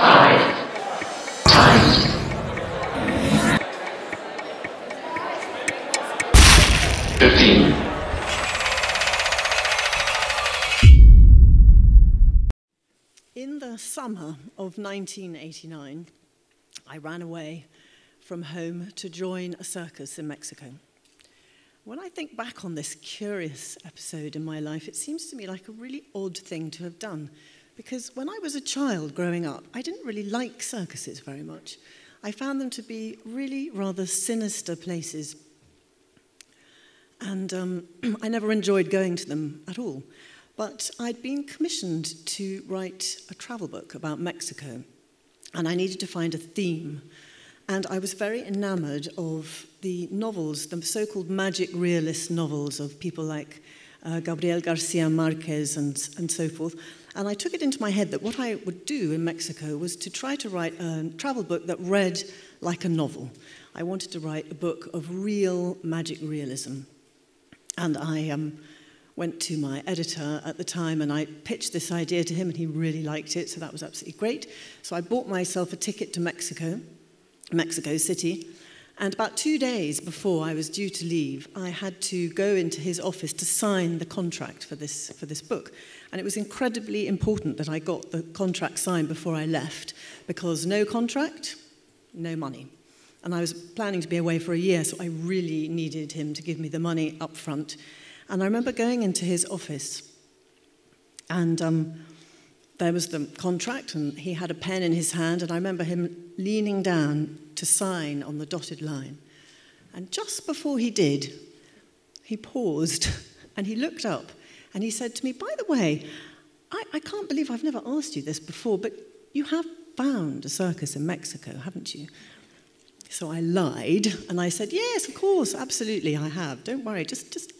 In the summer of 1989, I ran away from home to join a circus in Mexico. When I think back on this curious episode in my life, it seems to me like a really odd thing to have done. Because when I was a child growing up, I didn't really like circuses very much. I found them to be really rather sinister places. And um, I never enjoyed going to them at all. But I'd been commissioned to write a travel book about Mexico, and I needed to find a theme. And I was very enamored of the novels, the so called magic realist novels of people like uh, Gabriel Garcia Marquez and, and so forth. And I took it into my head that what I would do in Mexico was to try to write a travel book that read like a novel. I wanted to write a book of real magic realism. And I um, went to my editor at the time and I pitched this idea to him and he really liked it, so that was absolutely great. So I bought myself a ticket to Mexico, Mexico City, And about two days before I was due to leave, I had to go into his office to sign the contract for this, for this book. And it was incredibly important that I got the contract signed before I left, because no contract, no money. And I was planning to be away for a year, so I really needed him to give me the money up front. And I remember going into his office, and um, there was the contract, and he had a pen in his hand, and I remember him leaning down to sign on the dotted line. And just before he did, he paused and he looked up and he said to me, By the way, I, I can't believe I've never asked you this before, but you have found a circus in Mexico, haven't you? So I lied and I said, Yes, of course, absolutely, I have. Don't worry, just, just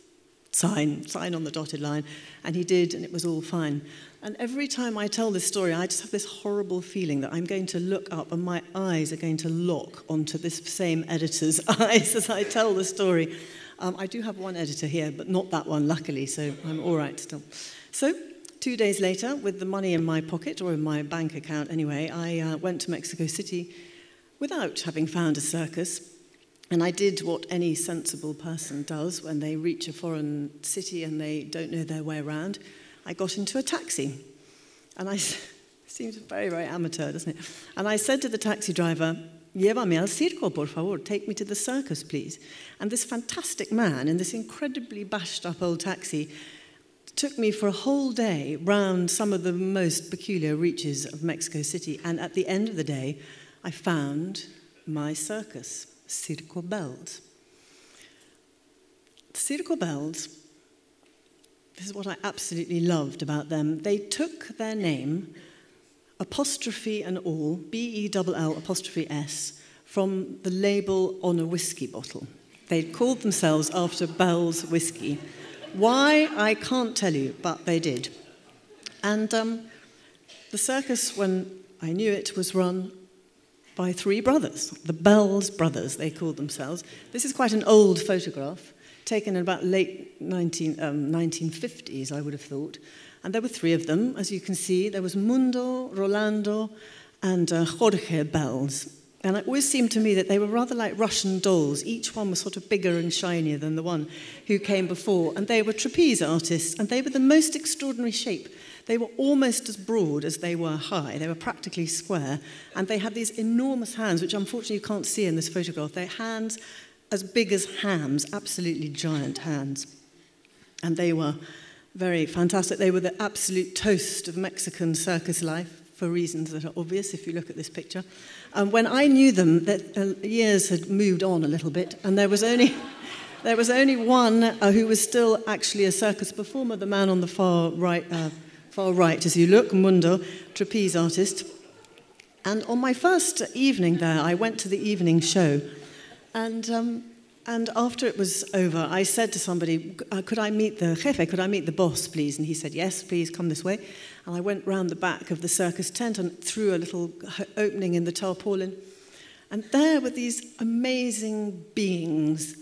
sign, sign on the dotted line. And he did, and it was all fine. And every time I tell this story, I just have this horrible feeling that I'm going to look up and my eyes are going to lock onto this same editor's eyes as I tell the story. Um, I do have one editor here, but not that one, luckily, so I'm all right still. So, two days later, with the money in my pocket, or in my bank account anyway, I uh, went to Mexico City without having found a circus. And I did what any sensible person does when they reach a foreign city and they don't know their way around. I got into a taxi. And I seems very, very amateur, doesn't it? And I said to the taxi driver, Llévame al circo, por favor. Take me to the circus, please. And this fantastic man in this incredibly bashed up old taxi took me for a whole day round some of the most peculiar reaches of Mexico City. And at the end of the day, I found my circus, Circo Bells. Circo Bells, this is what I absolutely loved about them. They took their name, apostrophe and all, B E L L apostrophe S, from the label on a whiskey bottle. They called themselves after Bell's whiskey. Why, I can't tell you, but they did. And um, the circus, when I knew it, was run by three brothers, the Bells brothers, they called themselves. This is quite an old photograph, taken in about late 19, um, 1950s, I would have thought. And there were three of them, as you can see. There was Mundo, Rolando, and uh, Jorge Bells. And it always seemed to me that they were rather like Russian dolls. Each one was sort of bigger and shinier than the one who came before. And they were trapeze artists, and they were the most extraordinary shape They were almost as broad as they were high. They were practically square. And they had these enormous hands, which unfortunately you can't see in this photograph. They're hands as big as hams, absolutely giant hands. And they were very fantastic. They were the absolute toast of Mexican circus life for reasons that are obvious if you look at this picture. Um, when I knew them, that uh, years had moved on a little bit, and there was only, there was only one uh, who was still actually a circus performer, the man on the far right, uh, far right as you look, Mundo, trapeze artist. And on my first evening there, I went to the evening show, and um, and after it was over, I said to somebody, uh, Could I meet the jefe? Could I meet the boss, please? And he said, Yes, please come this way. And I went round the back of the circus tent and through a little opening in the tarpaulin. And there were these amazing beings,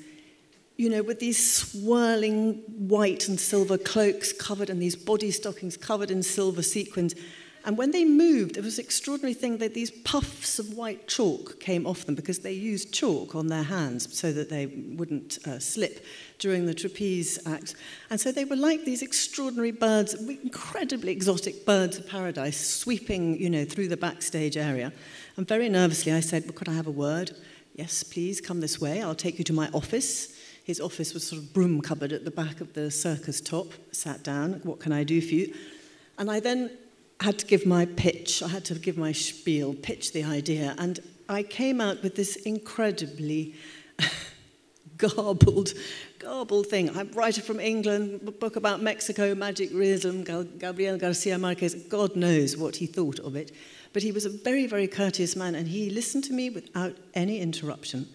you know, with these swirling white and silver cloaks covered and these body stockings covered in silver sequins. And when they moved, it was an extraordinary thing that these puffs of white chalk came off them because they used chalk on their hands so that they wouldn't uh, slip during the trapeze act. And so they were like these extraordinary birds, incredibly exotic birds of paradise, sweeping, you know, through the backstage area. And very nervously I said, well, could I have a word? Yes, please, come this way. I'll take you to my office. His office was sort of broom cupboard at the back of the circus top. Sat down, what can I do for you? And I then had to give my pitch, I had to give my spiel, pitch the idea, and I came out with this incredibly garbled, garbled thing. I'm a writer from England, a book about Mexico, magic realism, Gabriel Garcia Marquez. God knows what he thought of it. But he was a very, very courteous man, and he listened to me without any interruption,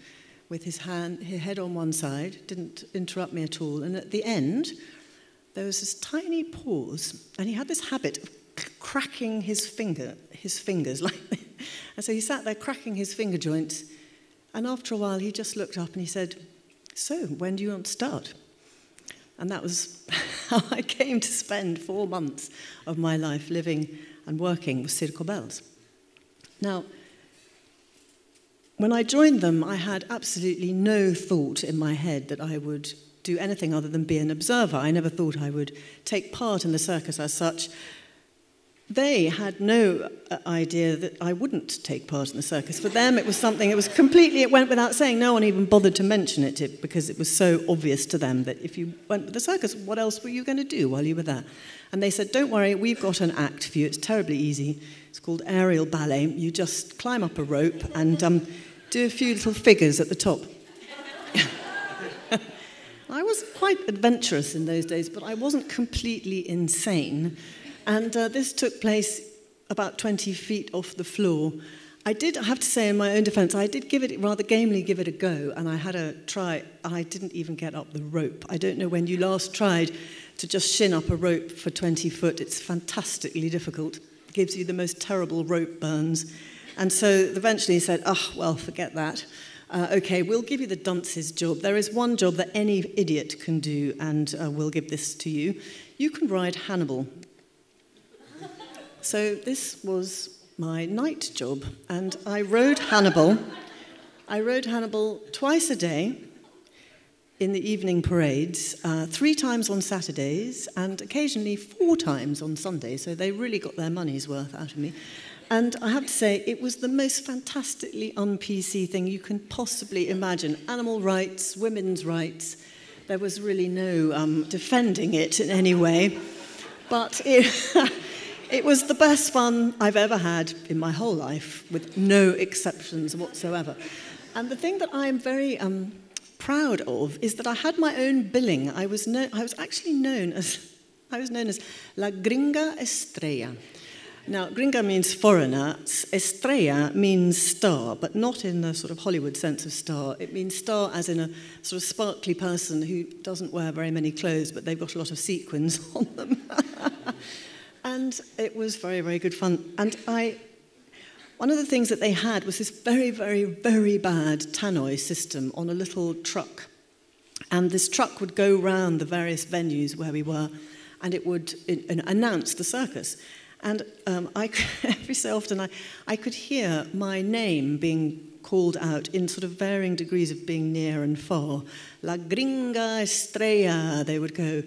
with his, hand, his head on one side, didn't interrupt me at all. And at the end, there was this tiny pause, and he had this habit of cracking his finger, his fingers like this. And so he sat there cracking his finger joints. And after a while, he just looked up and he said, So, when do you want to start? And that was how I came to spend four months of my life living and working with Circo Bells. Now, when I joined them, I had absolutely no thought in my head that I would do anything other than be an observer. I never thought I would take part in the circus as such they had no uh, idea that I wouldn't take part in the circus. For them, it was something, it was completely, it went without saying. No one even bothered to mention it because it was so obvious to them that if you went to the circus, what else were you going to do while you were there? And they said, Don't worry, we've got an act for you. It's terribly easy. It's called aerial ballet. You just climb up a rope and um, do a few little figures at the top. I was quite adventurous in those days, but I wasn't completely insane. And uh, this took place about 20 feet off the floor. I did I have to say, in my own defense, I did give it rather gamely give it a go, and I had a try. I didn't even get up the rope. I don't know when you last tried to just shin up a rope for 20 foot. It's fantastically difficult. Gives you the most terrible rope burns. And so eventually he said, oh, well, forget that. Uh, okay, we'll give you the dunce's job. There is one job that any idiot can do, and uh, we'll give this to you. You can ride Hannibal. So this was my night job, and I rode Hannibal. I rode Hannibal twice a day in the evening parades, uh, three times on Saturdays, and occasionally four times on Sundays. So they really got their money's worth out of me. And I have to say, it was the most fantastically un PC thing you can possibly imagine. Animal rights, women's rights. There was really no um, defending it in any way. But it, It was the best fun I've ever had in my whole life, with no exceptions whatsoever. And the thing that I'm very um, proud of is that I had my own billing. I was, no, I was actually known as, I was known as La Gringa Estrella. Now, gringa means foreigner, estrella means star, but not in the sort of Hollywood sense of star. It means star as in a sort of sparkly person who doesn't wear very many clothes, but they've got a lot of sequins on them. And it was very, very good fun. And I, one of the things that they had was this very, very, very bad tannoy system on a little truck. And this truck would go round the various venues where we were, and it would announce the circus. And um, I, every so often I, I could hear my name being called out in sort of varying degrees of being near and far. La Gringa Estrella, they would go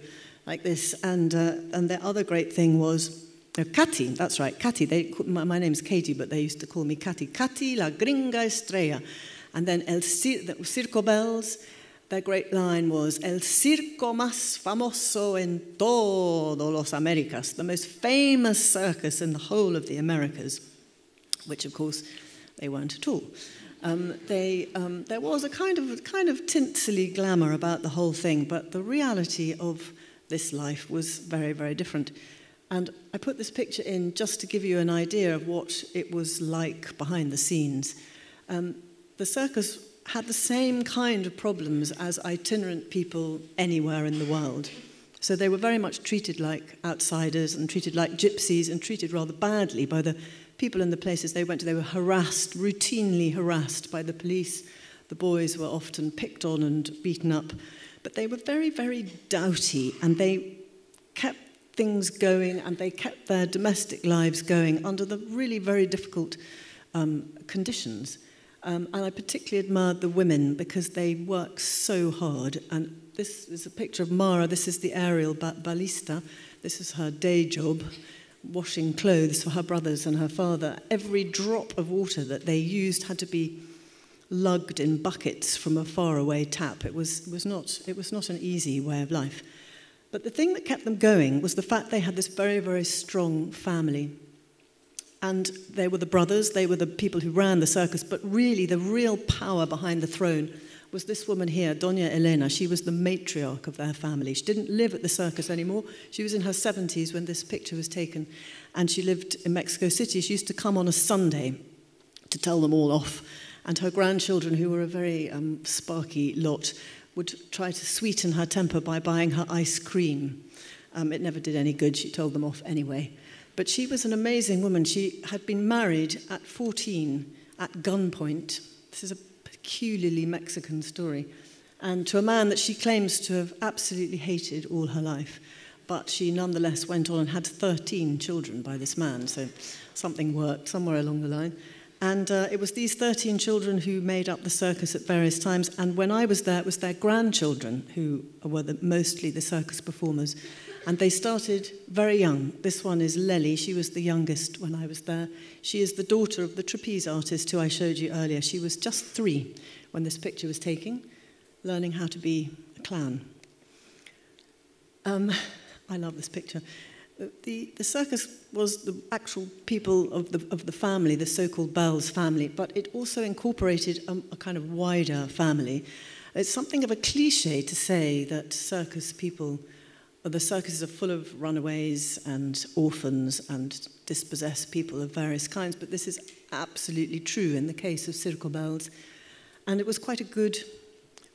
like this. And, uh, and the other great thing was uh, Kati, that's right, Kati. They, my, my name's Katie, but they used to call me Kati. Kati la gringa estrella. And then El Cir Circo Bells, their great line was El circo más famoso en todos los Americas, the most famous circus in the whole of the Americas, which of course they weren't at all. Um, they, um, there was a kind of, kind of tinsely glamour about the whole thing, but the reality of this life was very, very different. And I put this picture in just to give you an idea of what it was like behind the scenes. Um, the circus had the same kind of problems as itinerant people anywhere in the world. So they were very much treated like outsiders and treated like gypsies and treated rather badly by the people in the places they went to. They were harassed, routinely harassed by the police. The boys were often picked on and beaten up. But they were very, very doughty, and they kept things going and they kept their domestic lives going under the really very difficult um, conditions. Um, and I particularly admired the women because they work so hard. And this is a picture of Mara. This is the aerial ba balista. This is her day job, washing clothes for her brothers and her father. Every drop of water that they used had to be lugged in buckets from a faraway tap. It was, was, not, it was not an easy way of life. But the thing that kept them going was the fact they had this very, very strong family. And they were the brothers, they were the people who ran the circus, but really the real power behind the throne was this woman here, Doña Elena. She was the matriarch of their family. She didn't live at the circus anymore. She was in her 70s when this picture was taken, and she lived in Mexico City. She used to come on a Sunday to tell them all off. And her grandchildren, who were a very um, sparky lot, would try to sweeten her temper by buying her ice cream. Um, it never did any good. She told them off anyway. But she was an amazing woman. She had been married at 14 at gunpoint. This is a peculiarly Mexican story. And to a man that she claims to have absolutely hated all her life. But she nonetheless went on and had 13 children by this man. So something worked somewhere along the line. And uh, it was these 13 children who made up the circus at various times. And when I was there, it was their grandchildren who were the, mostly the circus performers. And they started very young. This one is Lelly. She was the youngest when I was there. She is the daughter of the trapeze artist who I showed you earlier. She was just three when this picture was taken, learning how to be a clown. Um, I love this picture. The, the circus was the actual people of the, of the family, the so-called Bells family, but it also incorporated a, a kind of wider family. It's something of a cliche to say that circus people, the circuses are full of runaways and orphans and dispossessed people of various kinds, but this is absolutely true in the case of Circo Bells. And it was quite a good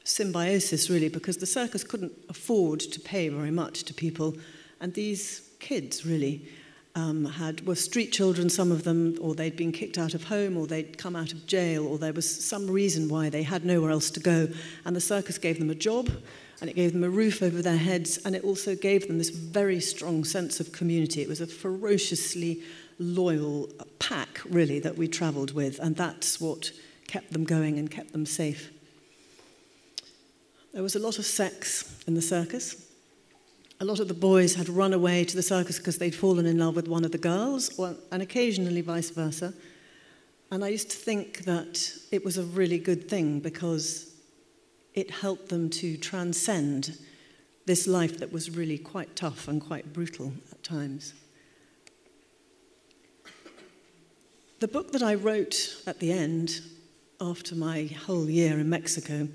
symbiosis, really, because the circus couldn't afford to pay very much to people, and these kids, really. Um, had were street children, some of them, or they'd been kicked out of home, or they'd come out of jail, or there was some reason why they had nowhere else to go. And the circus gave them a job, and it gave them a roof over their heads, and it also gave them this very strong sense of community. It was a ferociously loyal pack, really, that we travelled with, and that's what kept them going and kept them safe. There was a lot of sex in the circus. A lot of the boys had run away to the circus because they'd fallen in love with one of the girls, or, and occasionally vice versa. And I used to think that it was a really good thing because it helped them to transcend this life that was really quite tough and quite brutal at times. The book that I wrote at the end, after my whole year in Mexico,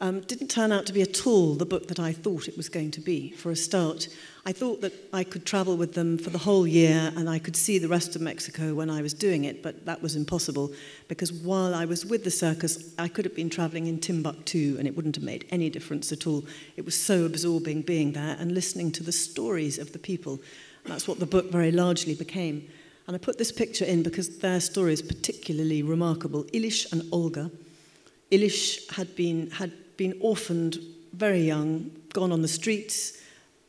um, didn't turn out to be at all the book that I thought it was going to be, for a start. I thought that I could travel with them for the whole year and I could see the rest of Mexico when I was doing it, but that was impossible because while I was with the circus, I could have been traveling in Timbuktu and it wouldn't have made any difference at all. It was so absorbing being there and listening to the stories of the people. That's what the book very largely became. And I put this picture in because their story is particularly remarkable. Ilish and Olga. Ilish had been had been orphaned very young, gone on the streets,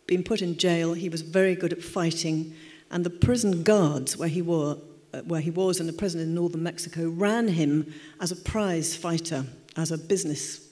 been put in jail. He was very good at fighting. And the prison guards where he, were, uh, where he was in the prison in northern Mexico ran him as a prize fighter, as a business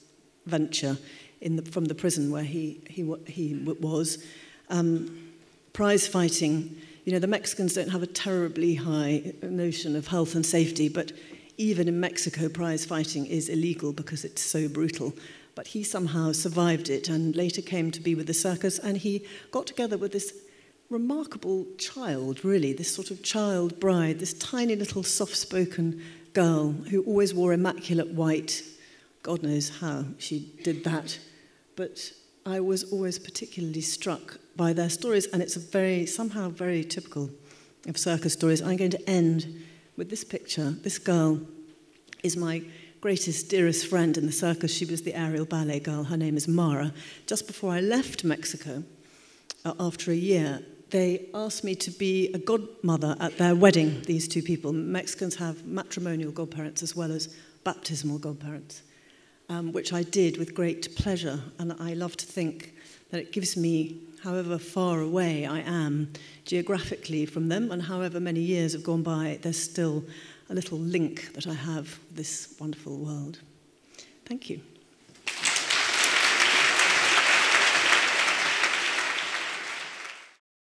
venture the, from the prison where he, he, he was. Um, prize fighting, you know, the Mexicans don't have a terribly high notion of health and safety, but even in Mexico, prize fighting is illegal because it's so brutal. But he somehow survived it and later came to be with the circus. And he got together with this remarkable child, really, this sort of child bride, this tiny little soft spoken girl who always wore immaculate white. God knows how she did that. But I was always particularly struck by their stories, and it's a very, somehow very typical of circus stories. I'm going to end with this picture. This girl is my greatest, dearest friend in the circus. She was the aerial ballet girl. Her name is Mara. Just before I left Mexico, uh, after a year, they asked me to be a godmother at their wedding, these two people. Mexicans have matrimonial godparents as well as baptismal godparents, um, which I did with great pleasure. And I love to think that it gives me, however far away I am geographically from them, and however many years have gone by, there's still a little link that I have with this wonderful world. Thank you.